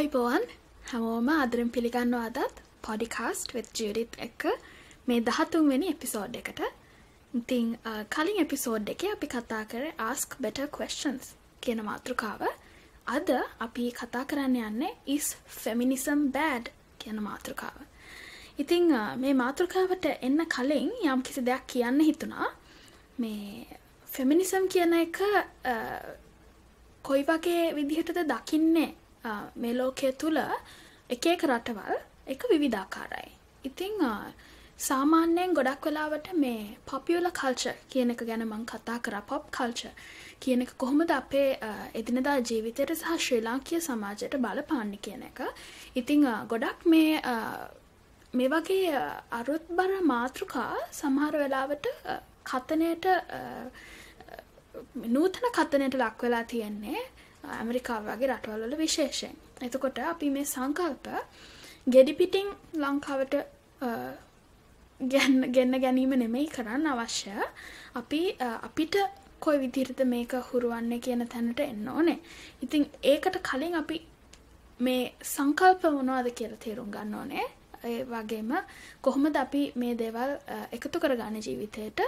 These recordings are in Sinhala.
ආයිබෝවන් හැමෝම අදරම් පිළිගන්න අදත් පොඩිකාස්ට් වෙත් ජියරිත් එක්ක මේ දහතුන්වෙනි එපිසෝඩ් එකට. ඉතිං කලින් එපිසෝඩ් එක අපි කතා කර ආස්ක් බෙට questions කියන මාතෘකාව. අද අපි කතා කරන්න යන්නේ is feminism bad කියන මාතෘකාව. ඉතිං මේ මාතෘකාවට එන්න කලින් යම් කිසි දෙයක් කියන්න හිතුනා මේ ෆෙමිනිසම් කියන එක කොයි වගේ විදිහටද දකින්නේ? මේ ලෝකය තුළ එක එක රටවල් එක විවිධාකාරයි. ඉතිං සාමාන්‍යයෙන් ගොඩක් වෙලාවට මේ පොපියුල කල්ච කියන එක ගැන මං කතා කර පොප් කල්ච කියන එක කොහොමද අපේ එදිනදා ජීවිතයට සහ ශ්‍රී ලාංකිය සමාජයට බලපාන්න කියන එක. ඉතිං ගොඩක් මේ මේ වගේ අරුත් බර මාතෘකා සමහර වෙලාවට කතනයට නූතන කතනයට ලක් වෙලා තියෙන්නේ ඇමරිකාව වගේ රටවල්වල විශේෂයෙන්. එතකොට අපි මේ සංකල්ප ගෙඩිපිටිං ලංකාවට ගෙන්න ගැනීම නෙමෙයි කරන්න අවශ්‍ය අපි අපිට කොයි විදිහටද මේක හුරුවන්නේ කියන තැනට එන්න ඕනේ. ඉතින් ඒකට කලින් අපි මේ සංකල්ප මොනවද කියලා තේරුම් ගන්න ඕනේ. ඒ වගේම කොහොමද අපි මේ දේවල් එකතු කරගන්න ජීවිතයට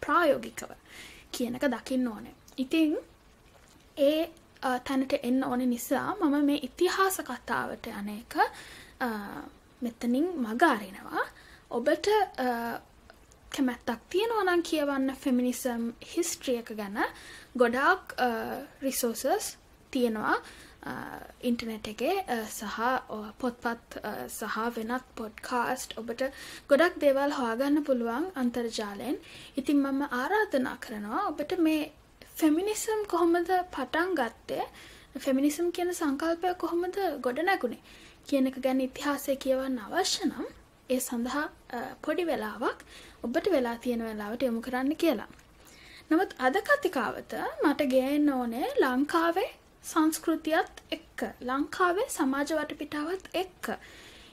ප්‍රායෝගිකව කියන එක දකින්න ඕනේ. ඉතින් ඒ තැනට එන්න ඕන නිසා මම මේ ඉතිහාස කතාවට යන එක මෙතනින් මගාරිනවා ඔබට කැමැත්තක් තියෙනවා නම් කියවන්න ෆෙමිනිසම් හිස්ට්‍රියක ගැන ගොඩාක් රිසෝසස් තියෙනවා. ඉන්ටනෙට් එකේ සහ පොත්පත් සහ වෙනත් පොඩ්කාස්ට් ඔබට ගොඩක් දේවල් හොයාගන්න පුළුවන් අන්තර්ජාලයෙන්. ඉතින් මම ආරාධනා කරනවා ඔබට මේ ෆෙමිනිසම් කොහොමද පටන් ගත්තේ? ෆෙමිනිසම් කියන සංකල්පය කොහොමද ගොඩ නැගුණේ කියන එක ගැන ඉතිහාසය කියවන්න අවශ්‍ය නම් ඒ සඳහා පොඩි වෙලාවක් ඔබට වෙලා තියෙන වෙලාවට යොමු කරන්න කියලා. නමුත් අද කතිකාවත මට ගේන්න ඕනේ ලංකාවේ සංස්කෘතියත් එක්ක ලංකාවේ සමාජ වටපිටාවත් එක්ක.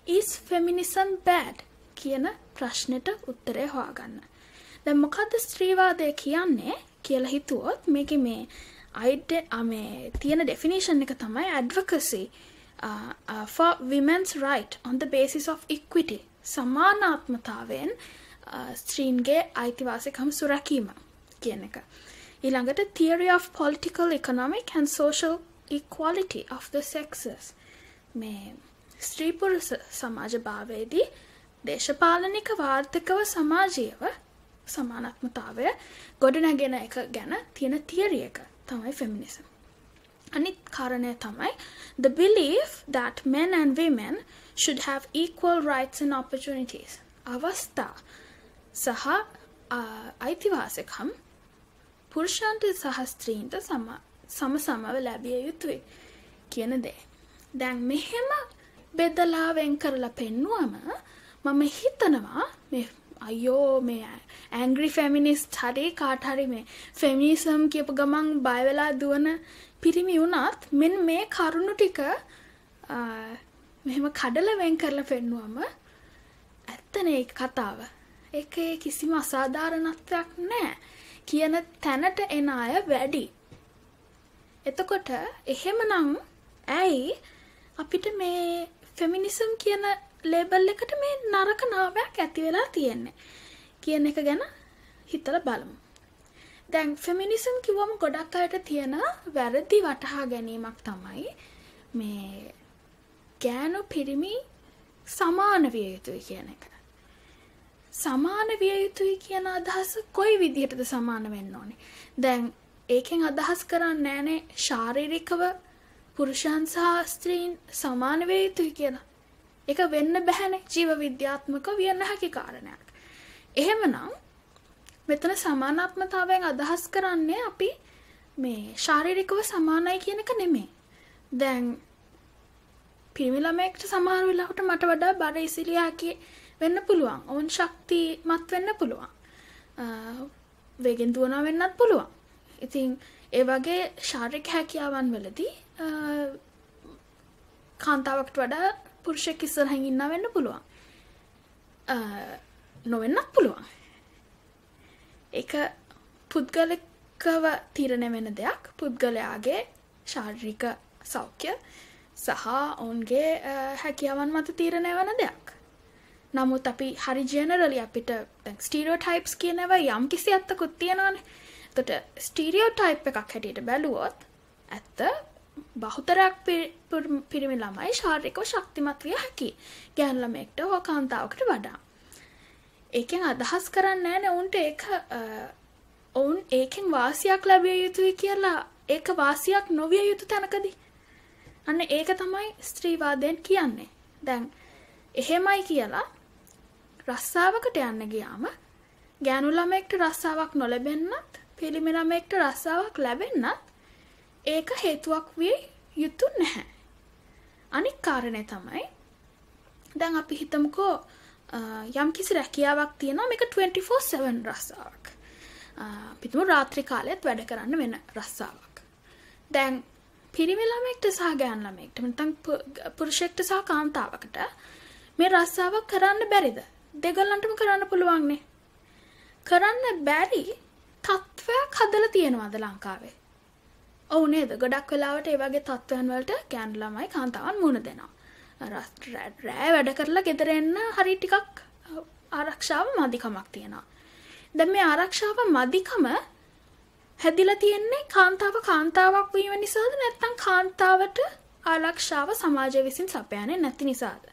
Is feminism bad? කියන ප්‍රශ්නෙට උත්තරේ හොයාගන්න. දැන් මොකද්ද ස්ත්‍රීවාදය කියන්නේ? කියලා හිතුවොත් මේක මේ අයිඩ මේ තියෙන ඩෙෆිනිෂන් එක තමයි advocacy. uh, uh, for women's right on the basis of equity. සමානාත්මතාවෙන් uh, ස්ත්‍රීන්ගේ අයිතිවාසිකම් සුරැකීම කියන එක. ඊළඟට theory of political economic and social equality of the sexes. මේ ස්ත්‍රීපුරුස සමාජ භාවයේදී දේශපාලනික වාර්ථකව සමාජීව සමානත්මතාවය ගොඩනැගෙන එක ගැන තියෙන තියරිය එක තමයි ෆෙමිනිසම්. අනිත් කාරණය තමයි the belief that men and women should have equal rights and opportunities. අවස්ථා සහ අයිතිවාසිකම් පුරුෂන්ට සහ ස්ත්‍රීන්ට සම සම සමව ලැබිය යුතුයි කියන දේ. දැන් මෙහෙම බෙදලා වෙන් කරලා පෙන්නුවම මම හිතනවා අයෝ මේ ඇංග්‍රි ෆැමිනිස්ට් හරි කාටහරි මේ ෆෙමිනිසම් කියපු ගමන් බයවෙලා දුවන පිරිමි වුණත් මෙන් මේ කරුණු ටික මෙහෙම කඩල වෙන් කරලා පෙන්නුවම ඇත්තන ඒ කතාව. එක කිසිම අසාධාරණත්වයක් නෑ කියන තැනට එන අය වැඩි. එතකොට එහෙම නම් ඇයි අපිට මේ ෆෙමිනිසම් කියන ලේබල් එකට මේ නරක නාමයක් ඇති වෙලා තියෙන්නේ කියන එක ගැන හිතලා බලමු. දැන් ෆෙමිනිසම් කිව්වම ගොඩක් අයට තියෙන වැරදි වටහා ගැනීමක් තමයි මේ ගෑනු පිරිමි සමාන විය යුතුයි කියන එක. සමාන විය යුතුයි කියන අදහස කොයි විදිහටද සමාන වෙන්න ඕනේ. දැන් ඒකෙන් අදහස් කරන්නේ නෑනේ ශාරීරිකව පුරුෂයන් සහ ස්ත්‍රීන් සමාන විය යුතුයි කියලා. ඒක වෙන්න බැහැනේ ජීව විද්‍යාත්මක විය නොහැකි කාරණයක්. එහෙමනම් මෙතන සමානාත්මතාවයෙන් අදහස් කරන්නේ අපි මේ ශාරීරිකව සමානයි කියන එක නෙමෙයි. දැන් පිරිමි ළමයෙක්ට සමහර වෙලාවට මට වඩා බර ඉසිලිය හැකි වෙන්න පුළුවන්. ඔවුන් ශක්තිමත් වෙන්න පුළුවන්. වේගෙන් දුවනවා වෙන්නත් පුළුවන්. ඉතින් ඒ වගේ ශාරීරික හැකියාවන් වලදී කාන්තාවකට වඩා පුරුෂයෙක් ඉස්සරහින් ඉන්න වෙන්න පුළුවන්. නොවෙන්නත් පුළුවන්. එක පුද්ගලිකව තීරණය වෙන දෙයක් පුද්ගලයාගේ ශාරීරික සෞඛ්‍ය සහ ඔවුන්ගේ හැකියාවන් මත තීරණය වන දෙයක්. නමුත් අපි හරි ජනරලි අපිට ස්ටීරියෝ ටයිප්ස් කියනව යම් කිසි ඇත්තකුත් තියෙනවානේ තොට ස්ටීරියෝ ටයිප් එකක් හැටියට බැලුවොත් ඇත්ත බහුතරයක් පිරිමි ළමයි ශාරිකව ශක්තිමත් විය හැකි ගෑන් ළමෙක්ට හෝ කාන්තාවකට වඩා. ඒකෙන් අදහස් කරන්න ෑන ඔවුන්ට ඒක ඔවුන් ඒකෙන් වාසියක් ලැබිය යුතුයි කියලා ඒක වාසියක් නොවිය යුතු තැනකදී. අන්න ඒක තමයි ස්ත්‍රීවාදයෙන් කියන්නේ. දැන් එහෙමයි කියලා රස්සාාවකට යන්න ගියාම ගෑනු ළමෙක්ට රස්සාාවක් නොලැබෙන්න්නත් පිළිමි ළමෙක්ට රස්සාාවක් ලැබෙන්න්නත් ඒක හේතුවක් විය යුතු නැහැ. අනික් කාරණය තමයි දැන් අපි හිතමුකෝ යම් කිසි රැකියාවක් තියෙනවා මේක 24/7 රස්සාවක්. පිතුම රාත්‍රි කාලයත් වැඩ කරන්න වෙන රස්සාවක්. දැන් පිරිමි ළමෙක්ට සහ ගෑන් ළමෙක්ට නැත්නම් පුරුෂයෙක්ට සහ කාන්තාවකට මේ රස්සාවක් කරන්න බැරිද? දෙගොල්ලන්ටම කරන්න පුළුවන්නේ. කරන්න බැරි තත්ත්වයක් හදලා තියෙනවද ලංකාවේ? ඔවු නේද ගොඩක් වෙලාවට ඒ වගේ තත්ත්වයන් වලට ගෑනු ළමයි කාන්තාවන් මුණ දෙනවා. රෑ වැඩ කරලා ගෙදර එන්න හරි ටිකක් ආරක්ෂාව මදිකමක් තියෙනවා. දැන් මේ ආරක්ෂාව මදිකම හැදිලා තියෙන්නේ කාන්තාව කාන්තාවක් වීම නිසාද නැත්නම් කාන්තාවට ආරක්ෂාව සමාජය විසින් සපයන්නේ නැති නිසාද?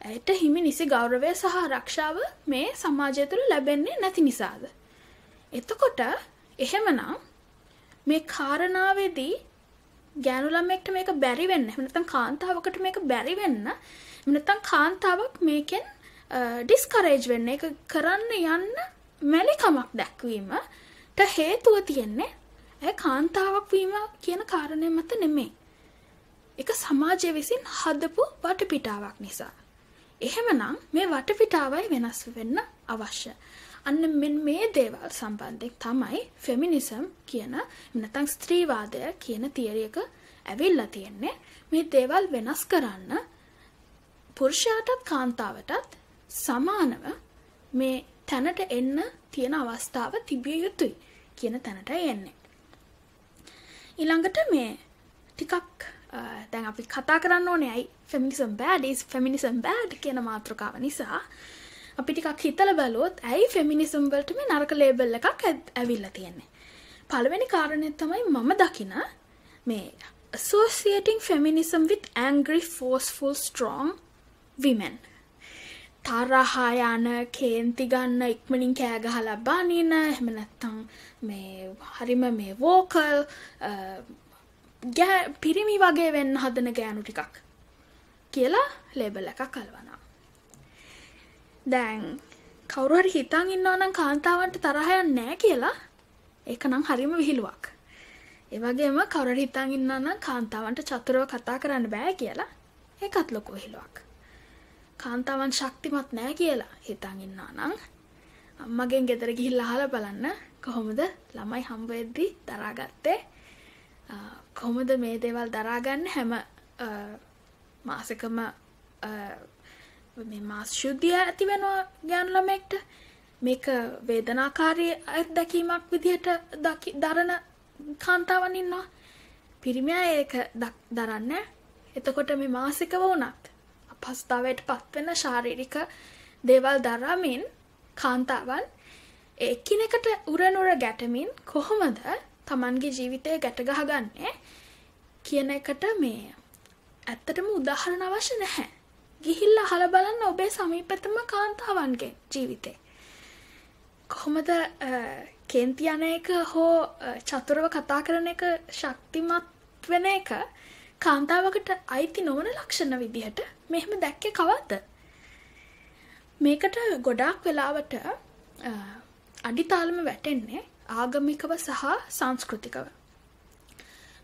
ඇයට හිමි නිසි ගෞරවය සහ ආරක්ෂාව මේ සමාජය තුළ ලැබෙන්නේ නැති නිසාද? එතකොට එහෙමනම් මේ කාරණාවේදී ගෑනු ළමෙක්ට මේක බැරි වෙන්න එහෙම නැත්නම් කාන්තාවකට මේක බැරි වෙන්න එහෙම නැත්නම් කාන්තාවක් මේකෙන් ඩිස්කරේජ් වෙන්න ඒක කරන්න යන්න මැලිකමක් දැක්වීමට හේතුව තියෙන්නේ ඇය කාන්තාවක් වීම කියන කාරණය මත නෙමෙයි. එක සමාජය විසින් හදපු වටපිටාවක් නිසා. එහෙමනම් මේ වටපිටාවයි වෙනස් වෙන්න අවශ්‍ය. අන්න මෙන් මේ දේවල් සම්බන්ධයෙන් තමයි ෆෙමිනිසම් කියන නැතං ස්ත්‍රීවාදය කියන තියරියක ඇවිල්ලා තියෙන්නේ මේ දේවල් වෙනස් කරන්න පුරුෂයාටත් කාන්තාවටත් සමානව මේ තැනට එන්න තියෙන අවස්ථාව තිබිය යුතුයි කියන තැනට එන්නේ. ඊළඟට මේ ටිකක් දැන් අපි කතා කරන්න ඕනේ ඇයි feminism bad is feminism bad කියන මාතෘකාව නිසා අපි ටිකක් හිතල බැලුවොත් ඇයි ෆෙමිනිසම් වලට මේ නරක ලේබල් එකක් ඇවිල්ලා තියෙන්නේ. පළවෙනි කාරණය තමයි මම දකින මේ associating feminism with angry forceful strong women. තරහා යන කේන්ති ගන්න ඉක්මනින් කෑ ගහලා බනින එහෙම නැත්තම් මේ හරිම මේ වෝකල් පිරිමි වගේ වෙන්න හදන ගෑනු ටිකක් කියලා ලේබල් එකක් කල්වනා. දැන් කවුරුහරි හිතන් ඉන්නවනම් කාන්තාවන්ට තරහයන් නෑ කියලා. ඒක නම් හරිම විහිළුවක්. ඒවගේම කවුරු හිතන් ඉන්නනම් කාන්තාවන්ට චතුරව කතා කරන්න බෑ කියලා. ඒකත් ලොකු විහිළුවක්. කාන්තාවන් ශක්තිමත් නෑ කියලා හිතන් ඉන්නවා නම් අම්මගෙන් ගෙදර ගිහිල්ලා අහලා බලන්න. කොහොමද ළමයි හම්බ වෙද්දී දරාගත්තේ? කොහොමද මේ දේවල් දරාගන්න? හැම මාසෙකම මේ මාස් ශුද්ධිය ඇති වෙනවා ගෑනු ළමෙක්ට මේක වේදනාකාරී අත්දැකීමක් විදිහට දරන කාන්තාවන් ඉන්නවා. පිරිමියා ඒක දරන්න එතකොට මේ මාසික වුණත් අපහසුතාවයට පත්වෙන ශාරීරික දේවල් දරමින් කාන්තාවන් එකිනෙකට උරනුර ගැටමින් කොහොමද තමන්ගේ ජීවිතය ගැටගහගන්නේ කියන එකට මේ ඇත්තටම උදාහරණ අවශ්‍ය නැහැ. ගිහිල්ලා අහලා බලන්න ඔබේ සමීපතම කාන්තාවන්ගේ ජීවිතේ. කොහොමද කේන්ති යන එක හෝ චතුරව කතා කරන එක ශක්තිමත් වෙන එක කාන්තාවකට අයිති නොවන ලක්ෂණ විදිහට මෙහෙම දැක්කේ කවද්ද? මේකට ගොඩාක් වෙලාවට අඩිතාලම වැටෙන්නේ ආගමිකව සහ සංස්කෘතිකව.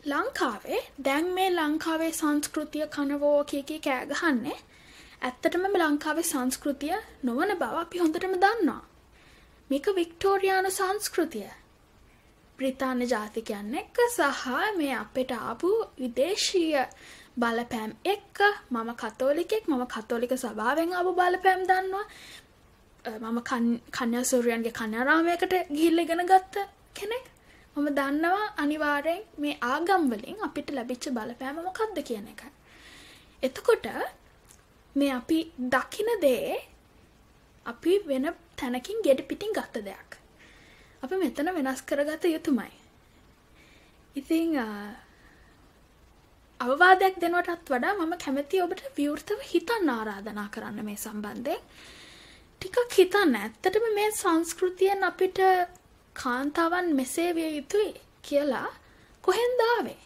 ලංකාවේ දැන් මේ ලංකාවේ සංස්කෘතිය කනවෝ කියකී කෑගහන්නේ ඇත්තටම ලංකාවේ සංස්කෘතිය නොවන බව අපි හොඳටම දන්නවා. මේක වික්ටෝරියානු සංස්කෘතිය. බ්‍රිතාන්‍ය ජාතිකයන් එක්ක සහ මේ අපිට ආපු විදේශීය බලපෑම් එක්ක මම කතෝලිකෙක් මම කතෝලික සභාවෙන් ආපු බලපෑම් දන්නවා. මම කන්‍යාසූරයන්ගේ කන්‍යාරාමයකට ගිහිල්ලා ඉගෙන ගත්ත කෙනෙක්. මම දන්නවා අනිවාර්යෙන් මේ ආගම් වලින් අපිට ලැබිච්ච බලපෑම මොකක්ද කියන එක. එතකොට මේ අපි දකින දේ අපි වෙන තැනකින් ගෙඩ පිටින් ගත්ත දෙයක්. අපි මෙතන වෙනස් කරගත යුතුමයි. ඉතිං අවවාදයක් දෙනවටත් වඩා මම කැමති ඔබට විවෘතව හිතන්න ආරාධනා කරන්න මේ සම්බන්ධයෙන්. ටිකක් හිතන්න ඇත්තටම මේ සංස්කෘතියෙන් අපිට කාන්තාවන් මෙසේ විය යුතුයි කියලා කොහෙන්දාවේ.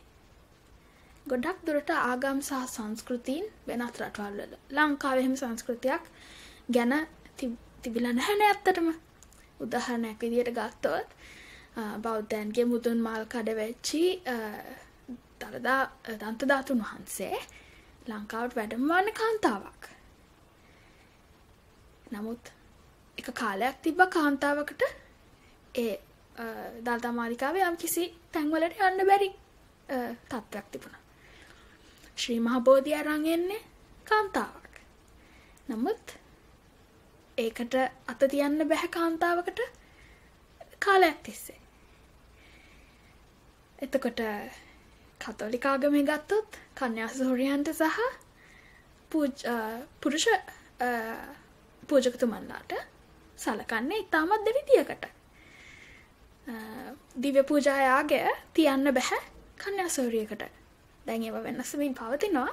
ගොඩක් දුරට ආගම් සහ සංස්කෘතින් වෙනත් රටවල්වල ලංකාවෙහෙම සංස්කෘතියක් ගැන තිබිල නැහැන ඇත්තටම උදාහරණයක් විදියට ගත්තොත් බෞද්ධයන්ගේ මුදුන් මල් කඩවෙච්චි දළදා දන්තධාතුන් වහන්සේ ලංකාවට වැඩමවන්න කාන්තාවක්. නමුත් එක කාලයක් තිබ්බ කාන්තාවකට ඒ දල්තා මාලිකාවේ යම් කිසි තැන්වලට යන්න බැරි තත්ත්වයක් තිබුණ. ශ්‍රී මහබෝධිය අරන් එන්නේ කාන්තාවක්. නමුත් ඒකට අත තියන්න බැහැ කාන්තාවකට කාලයක් තිස්සේ. එතකොට කතෝලිකාගමේ ගත්තොත් කන්‍යාසෝරයන්ට සහ පුරුෂ පූජකතුමන්ලාට සලකන්නේ ඉතාමත් දෙවිදියකට. දිව්‍ය පූජායාගේ තියන්න බැහැ කන්‍යාසෝරියකට දැන් ඒව වෙනස්සමින් පවතිනවා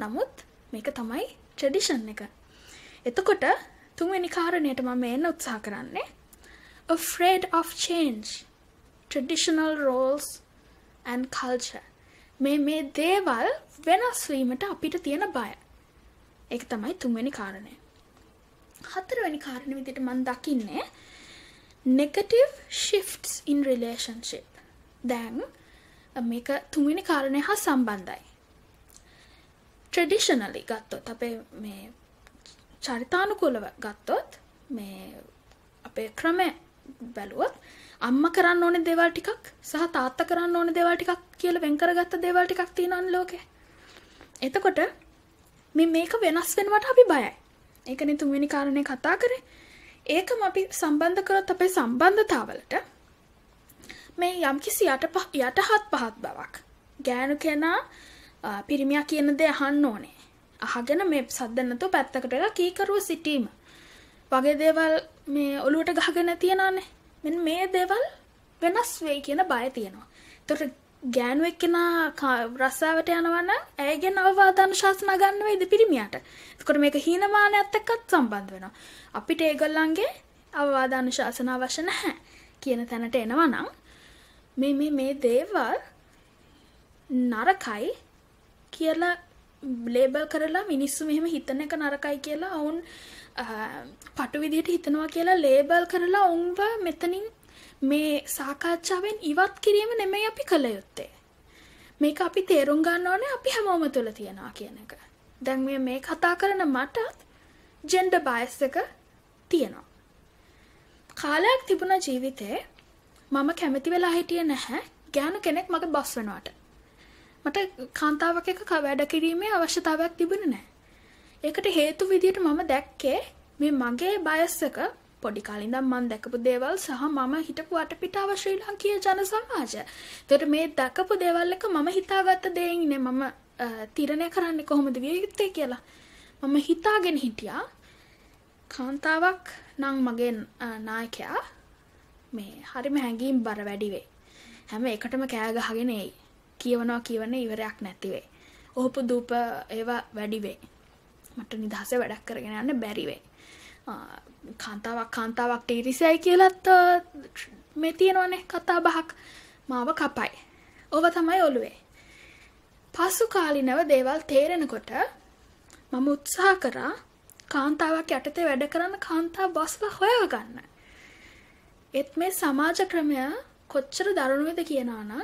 නමුත් මේක තමයි ට්‍රඩිෂන් එක. එතකොට තුන්වෙනි කාරණයට මම එන්න උත්සාහ කරන්නේ afraid of change traditional roles and culture මේ මේ දේවල් වෙනස් වීමට අපිට තියෙන බය. ඒක තමයි තුන්වෙනි කාරණය. හතරවෙනි කාරණය විදිහට මම දකින්නේ negative shifts in relationship. දැන් මේක තුන්වෙනි කාරණය හා සම්බන්ධයි. ට්‍රඩිෂනලි ගත්තොත් අපේ මේ චරිතානුකූලව ගත්තොත් මේ අපේ ක්‍රමය බැලුවොත් අම්ම කරන්න ඕනේ දේවල් ටිකක් සහ තාත්තා කරන්න ඕනේ දේවල් ටිකක් කියලා වෙන් කරගත්ත දේවල් ටිකක් තියෙනවනේ ලෝකේ. එතකොට මේ මේක වෙනස් වෙනවට අපි බයයි. ඒකනේ තුන්වෙනි කාරණේ කතා කරේ. ඒකම අපි සම්බන්ධ කරොත් අපේ සම්බන්ධතාවලට මේ යම්කිසි යටපහ යටහත් පහත් බවක්. ගෑනු කෙනා පිරිමියා කියන දේ අහන්න ඕනේ. අහගෙන මේ සද්ද නැතුව පැත්තකට වෙලා කීකරුව සිටීම. වගේ දේවල් මේ ඔලුවට ගහගෙන තියනනේ. මෙන්න මේ දේවල් වෙනස් වෙයි කියන බය තියෙනවා. ඒතකොට ගෑනු එක්කෙනා රස්සාවට යනවා නම් ඇයගෙන් අවවාද අනුශාසනා ගන්න වෙයිද පිරිමියාට. එතකොට මේක හීනමානයත් එක්කත් සම්බන්ධ වෙනවා. අපිට ඒගොල්ලන්ගේ අවවාද අනුශාසනා අවශ්‍ය නැහැ කියන තැනට එනවා නම් මේ මේ මේ දේවල් නරකයි කියලා ලේබල් කරලා මිනිස්සු මෙහෙම හිතන එක නරකයි කියලා ඔවුන් පටු විදිහට හිතනවා කියලා ලේබල් කරලා ඔවුන්ව මෙතනින් මේ සාකච්ඡාවෙන් ඉවත් කිරීම නෙමෙයි අපි කළ යුත්තේ. මේක අපි තේරුම් ගන්න ඕනේ අපි හැමෝම තුළ තියනවා කියන එක. දැන් මේ මේ කතා කරන මටත් ජෙන්ඩර් බයස් එක තියෙනවා. කාලයක් තිබුණ ජීවිතේ මම කැමති වෙලා හිටියේ නැහැ ගෑනු කෙනෙක් මගේ බස් වෙනවට. මට කාන්තාවක් එක්ක වැඩ කිරීමේ අවශ්‍යතාවයක් තිබුණේ නැහැ. ඒකට හේතු විදියට මම දැක්කේ මේ මගේ බයස් එක පොඩි කාලේ ඉඳන් මම දැකපු දේවල් සහ මම හිටපු වටපිටාව ශ්‍රී ලාංකීය ජන සමාජය. ඒතකොට මේ දැකපු දේවල් එක මම හිතාගත්ත දේයින් නේ මම තීරණය කරන්නේ කොහොමද විය යුත්තේ කියලා. මම හිතාගෙන හිටියා කාන්තාවක් නම් මගේ නායකයා මේ හරිම හැඟීම් බර වැඩි වෙයි. හැම එකටම කෑ ගහගෙන එයි. කියවනවා කියවන ඉවරයක් නැති වෙයි. ඕපු දූප ඒවා වැඩි වෙයි. මට නිදහසේ වැඩක් කරගෙන යන්න බැරි වෙයි. කාන්තාවක් කාන්තාවක් ටීරිසයි කියලත් මේ තියෙනවනේ කතා බහක් මාව කපයි. ඕව තමයි ඔළුවේ. පසු කාලිනව දේවල් තේරෙනකොට මම උත්සාහ කරා කාන්තාවක් යටතේ වැඩ කරන්න කාන්තා බස්ලා හොයාගන්න. ඒත් මේ සමාජ ක්‍රමය කොච්චර දරුණුවද කියනවා නම්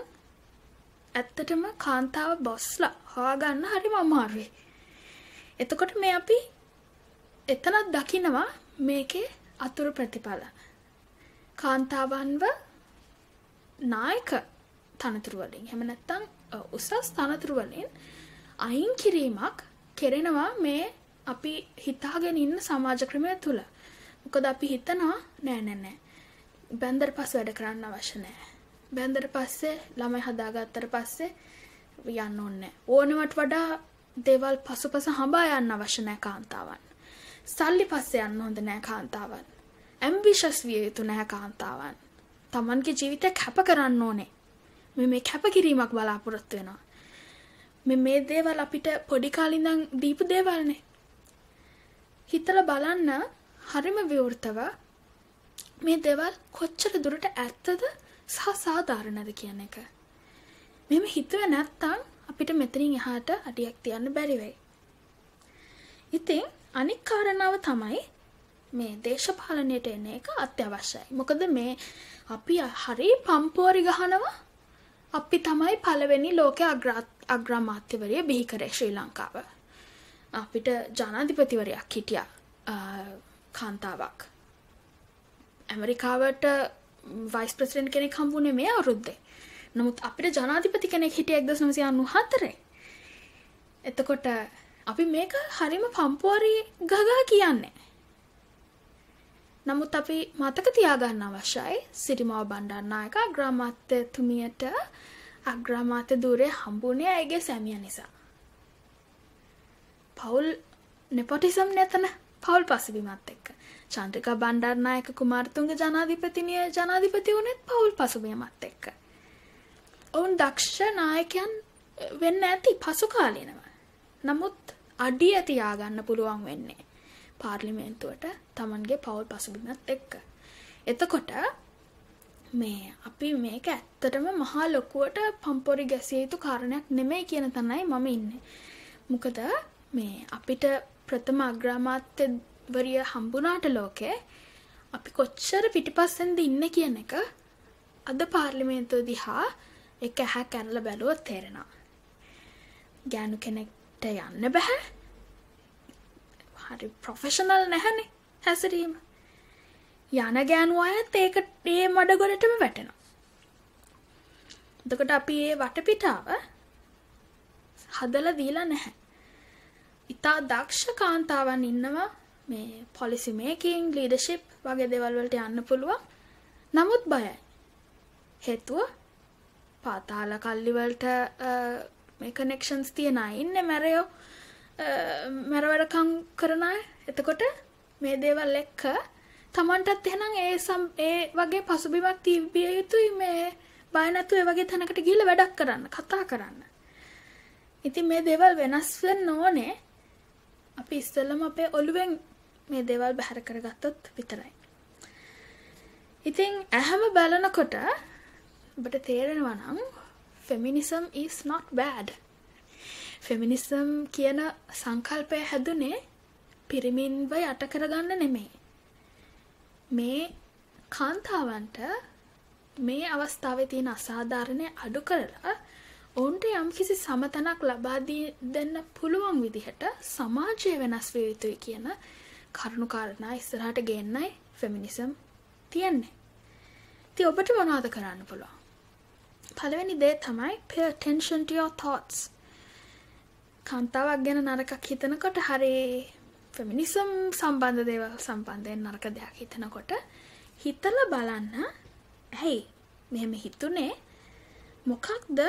ඇත්තටම කාන්තාව බොස්ලා හොයාගන්න හරිම අමාරුයි. එතකොට මේ අපි එතනත් දකිනවා මේකේ අතුරු ප්‍රතිඵල. කාන්තාවන්ව නායක තනතුරු වලින් එහෙම නැත්නම් උසස් තනතුරු වලින් අයින් කිරීමක් කෙරෙනවා මේ අපි හිතාගෙන ඉන්න සමාජ ක්‍රමය තුල. මොකද අපි හිතනවා නෑ නෑ නෑ බැන්දර පස් වැඩ කරන්න අවශ්‍ය නෑ. බැන්දර පස්සේ ළමයි හදාගත්තට පස්සේ යන්න ඕනේ ඕනවට වඩා දේවල් පසුපස හඹා යන්න අවශ්‍ය නෑ කාන්තාවන්. සල්ලි පස්සේ යන්න හොඳ නෑ කාන්තාවන්. ඇම්බිෂස් විය යුතු නැහැ කාන්තාවන්. තමන්ගේ ජීවිතය කැප කරන්න ඕනේ. මේ මේ කැපකිරීමක් බලාපොරොත්තු වෙනවා. මේ මේ දේවල් අපිට පොඩි කාලින්දන් දීපු දේවල්නේ. හිතලා බලන්න හරිම විවෘතව මේ දේවල් කොච්චර දුරට ඇත්තද සහ සාධාරණද කියන එක. මෙහෙම හිතුවේ නැත්තම් අපිට මෙතනින් එහාට අඩියක් තියන්න බැරි වෙයි. ඉතින් අනික් කාරණාව තමයි මේ දේශපාලනයට එන එක අත්‍යවශ්‍යයි. මොකද මේ අපි හරි පම්පෝරි ගහනවා අපි තමයි පළවෙනි ලෝක අග්‍රාමාත්‍යවරිය බිහි කරේ ශ්‍රී ලංකාව. අපිට ජනාධිපතිවරයක් හිටියා කාන්තාවක්. ඇමරිකාවට වයිස් ප්‍රසිඩන්ට් කෙනෙක් හම්බුනේ මේ අවුරුද්දේ. නමුත් අපිට ජනාධිපති කෙනෙක් හිටිය එක්දස් නමසි අන්නු හතරේ. එතකොට අපි මේක හරිම පම්පුවරී ගගා කියන්නේ. නමුත් අපි මතක තියාගන්න අවශ්‍යයි සිරිමාව බණ්ඩන්නායක අග්‍රාමාත්‍යතුමියට අග්‍රාමාත්‍ය දූරය හම්බුනේ ඇගේ සැමිය නිසා. පවුල් නෙපොටිසම් නැතන පවුල් පසුබිමත් එක්ක. චන්ද්‍රිකා බණ්ඩාරනායක කුමාරතුංග ජනාධිපතිනිය ජනාධිපති වුණෙත් පවුල් පසුබිමත් එක්ක. ඔවුන් දක්ෂ නායකයන් වෙන්න ඇති පසු කාලීනව. නමුත් අඩිය තියාගන්න පුළුවන් වෙන්නේ. පාර්ලිමේන්තුවට තමන්ගේ පවුල් පසුබිමත් එක්ක. එතකොට මේ අපි මේක ඇත්තටම මහා ලොකුවට පම්පොරි ගැසිය යුතු කාරණයක් නෙමෙයි කියන තැනයි මම ඉන්නේ. මොකද මේ අපිට ප්‍රථම අග්‍රාමාත්‍යවරිය හම්බුනාට ලෝකේ අපි කොච්චර පිටිපස්සෙන්ද ඉන්නේ කියන එක අද පාර්ලිමේන්තුව දිහා එක ඇහැ කැරලා බැලුවොත් තේරෙනවා. ගෑනු කෙනෙක්ට යන්න බෑ. හරි ප්‍රොෆෙෂනල් නැහැනේ හැසිරීම. යන ගෑනු අයත් ඒක ඒ මඩගොඩටම වැටෙනවා. එතකොට අපි ඒ වටපිටාව හදලා දීලා නැහැ. ඉතා දක්ෂ කාන්තාවන් ඉන්නවා මේ පොලිසි මේකින් ලීඩර්ෂිප් වගේ දේවල් වලට යන්න පුළුවන්. නමුත් බයයි. හේතුව පාතාල කල්ලි වලට මේ කනෙක්ෂන්ස් තියන අය ඉන්නේ මැරයෝ මැරවැඩකම් කරන අය. එතකොට මේ දේවල් එක්ක තමන්ටත් එහෙනම් ඒ සම් ඒ වගේ පසුබිමක් තිබිය යුතුයි මේ බය නැතුව ඒ වගේ තැනකට ගිහිල්ලා වැඩක් කරන්න, කතා කරන්න. ඉතින් මේ දේවල් වෙනස් වෙන්න ඕනේ. අපි ඉස්සෙල්ලම අපේ ඔළුවෙන් මේ දේවල් බැහැර කරගත්තොත් විතරයි. ඉතින් ඇහැම බලනකොට ඔබට තේරෙනවා නම් feminism is not bad. Feminism කියන සංකල්පය හැදුනේ පිරිමින්ව යට කරගන්න නෙමෙයි. මේ කාන්තාවන්ට මේ අවස්ථාවේ තියෙන අසාධාරණය අඩු කරලා ඔවුන්ට යම්කිසි සමතනක් ලබා දෙන්න පුළුවන් විදිහට සමාජය වෙනස් විය යුතුයි කියන කරුණු කාරණා ඉස්සරහට ගේන්නයි ෆෙමිනිසම් තියෙන්නේ. ඉතින් ඔබට මොනවද කරන්න පුළුවන්? පළවෙනි දේ තමයි pay attention to your thoughts. කාන්තාවක් ගැන නරකක් හිතනකොට හරි ෆෙමිනිසම් සම්බන්ධ දේවල් සම්බන්ධයෙන් නරක දෙයක් හිතනකොට හිතලා බලන්න ඇයි මෙහෙම හිතුනේ මොකක්ද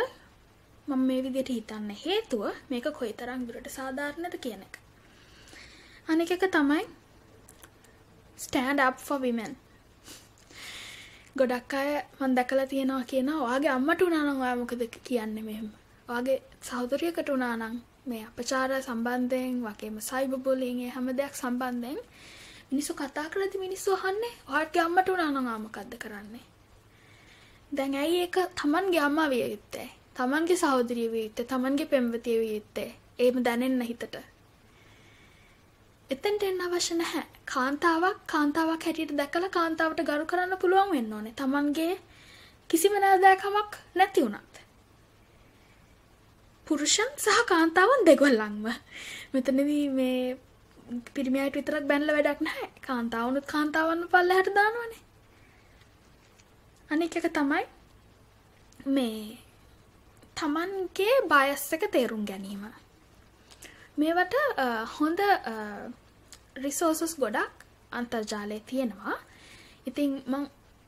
මම මේ විදිහට හිතන්න හේතුව මේක කොයිතරම් දුරට සාධාරණද කියන එක. අනික එක තමයි stand up for women. ගොඩක් අය මම දැකලා තියෙනවා කියනවා ඔයාගේ අම්මට උනා නම් ඔයා මොකද කියන්නේ මෙහෙම. ඔයාගේ සහෝදරියකට උනා නම් මේ අපචාර සම්බන්ධයෙන් වගේම සයිබර් බුලින් ඒ හැම දෙයක් සම්බන්ධයෙන් මිනිස්සු කතා කරද්දි මිනිස්සු අහන්නේ ඔයාගේ අම්මට උනා නම් ආ මොකද්ද කරන්නේ? දැන් ඇයි ඒක Tamanගේ අම්මා විය යුත්තේ? Tamanගේ සහෝදරිය විය යුත්තේ? Tamanගේ පෙම්වතිය විය යුත්තේ? එහෙම දැනෙන්න හිතට. එතෙන්ට එන්න අවශ්‍ය නැහැ. කාන්තාවක් කාන්තාවක් හැටියට දැකලා කාන්තාවට ගරු කරන්න පුළුවන් වෙන්න ඕනේ. Tamanගේ කිසිම නෑදෑකමක් නැති වුණත්. පුරුෂන් සහ කාන්තාවන් දෙගොල්ලන්ම මෙතනදී මේ පිරිමියට විතරක් බැනලා වැඩක් නැහැ. කාන්තාවනුත් කාන්තාවන්ව පල්ලෙහාට දානවනේ. අනික එක තමයි මේ තමන්ගේ බයස් එක තේරුම් ගැනීම. මේවට හොඳ රිසෝසස් ගොඩක් අන්තර්ජාලයේ තියෙනවා. ඉතින් මං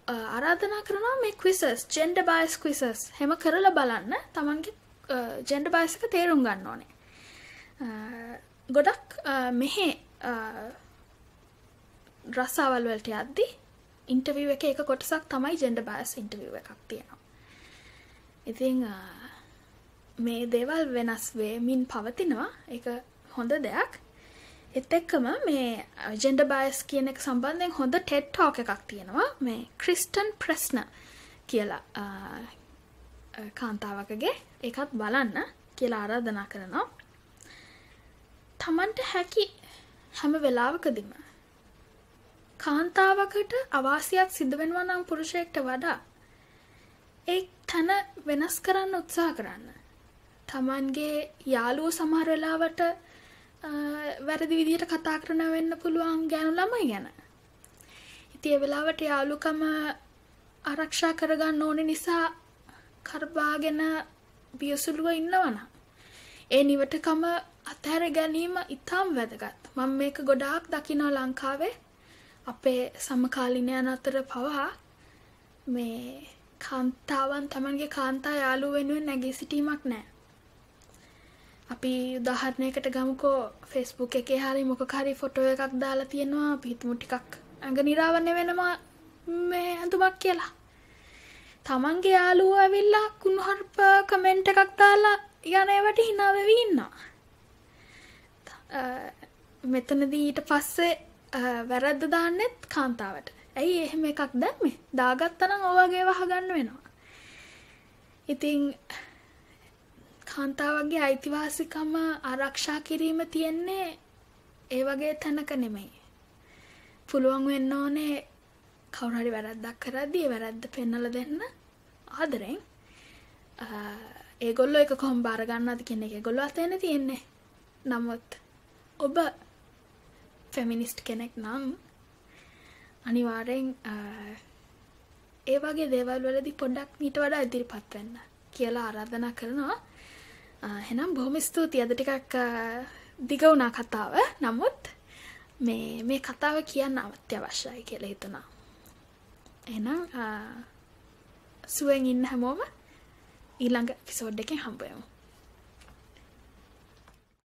ආරාධනා කරනවා මේ ක්විසස් ජෙන්ඩර් බයස් ක්විසස් හැම කරලා බලන්න තමන්ගේ ජෙන්ඩර් බයස් එක තේරුම් ගන්න ඕනේ. ගොඩක් මෙහෙ රස්සාවල් වලට යද්දි ඉන්ටවිව් එක එක කොටසක් තමයි ජෙන්ඩ බෑස් ඉන්ටවිව් එකක් තියෙනවා. ඉතිං මේ දේවල් වෙනස් වේමින් පවතිනවා. එක හොඳ දෙයක්. එත් එක්කම මේ ජෙන්ඩ බයස් කියන එක සම්බන්ධයෙන් හොඳ ටෙඩ් ටෝක එකක් තියෙනවා. මේ ක්‍රිස්ටන් ප්‍රශ්න කියලා කාන්තාවකගේ එකත් බලන්න කියලා ආරාධනා කරනවා. තමන්ට හැකි හැම වෙලාවකදිම කාන්තාවකට අවාසියක් සිදුවෙනවා නම් පුරුෂයෙක්ට වඩා ඒ තැන වෙනස් කරන්න උත්සාහ කරන්න. තමන්ගේ යාළුවෝ සමහර වෙලාවට වැරදි විදිහට කතා කරන වෙන්න පුළුවන් ගෑනු ළමයි ගැන. ඉතින් ඒ වෙලාවට යාළුකම ආරක්ෂා කරගන්න ඕන නිසා කරබාගෙන බියසුලුව ඉන්නවනම් ඒ නිවටකම අතහැර ගැනීම ඉතාම වැදගත්. මම මේක ගොඩාක් දකිනවා ලංකාවේ අපේ සමකාලිනයන් අතර පවා මේ කාන්තාවන් තමන්ගේ කාන්තා යාළුව වෙනුවෙන් නැගී සිටීමක් නැහැ. අපි උදාහරණයකට ගමුකෝ ෆෙස්බුක් එකේ හරි මොකක් හරි ෆොටෝ එකක් දාලා තියෙනවා අපි හිතමු ටිකක් ඇඟ නිරාවරණය වෙනවා මේ ඇඳුමක් කියලා. තමන්ගේ යාළුවෝ ඇවිල්ලා කුණුහරුප කමෙන්ට් එකක් දාලා යන ඒවට hina වෙවි ඉන්නවා. මෙතනදී ඊට පස්සේ වැරද්ද දාන්නෙත් කාන්තාවට. ඇයි එහෙම එකක් දැම්මේ? දාගත්තා නම් ඔයගේ වහගන්න වෙනවා. ඉතින් කාන්තාවගේ අයිතිවාසිකම ආරක්ෂා කිරීම තියෙන්නේ ඒ වගේ තැනක නෙමෙයි. පුළුවන් වෙන්න ඕනේ කවුරු හරි වැරද්දක් කරද්දී ඒ වැරද්ද පෙන්වලා දෙන්න ආදරෙන් ඒගොල්ලෝ එක කොහොම බාර ගන්නවද කියන එක ඒගොල්ලෝ අතේනේ තියෙන්නේ. නමුත් ඔබ ෆෙමිනිස්ට් කෙනෙක් නම් අනිවාර්යෙන් ඒ වගේ දේවල් වලදී පොඩ්ඩක් ඊට වඩා ඉදිරිපත් වෙන්න කියලා ආරාධනා කරනවා. හෙනම් බොහොම ස්තුතියි අද ටිකක් දිග වුණා කතාව. නමුත් මේ මේ කතාව කියන්න අත්‍යවශ්‍යයි කියලා හිතුණා. එහෙනම් සුවෙන් ඉන්න හැමෝම ඊළඟ එපිසෝඩ් එකෙන් හම්බ වෙමු.